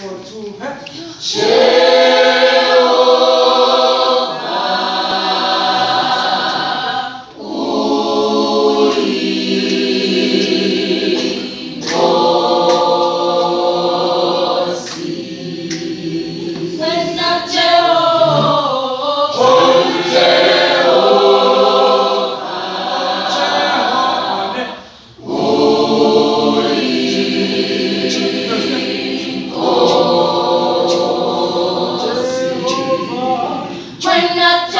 four, two. Share When the